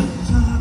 time.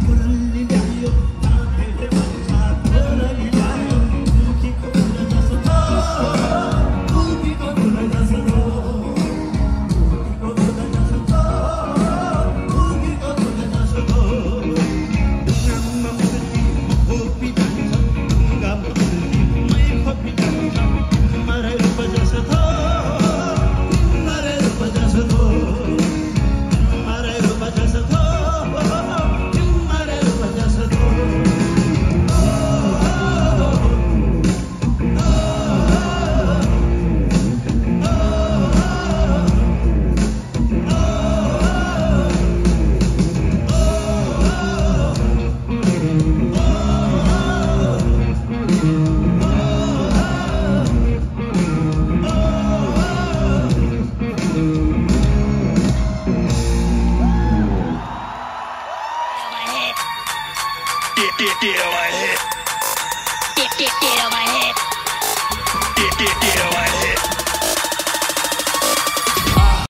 Get, get, get, get,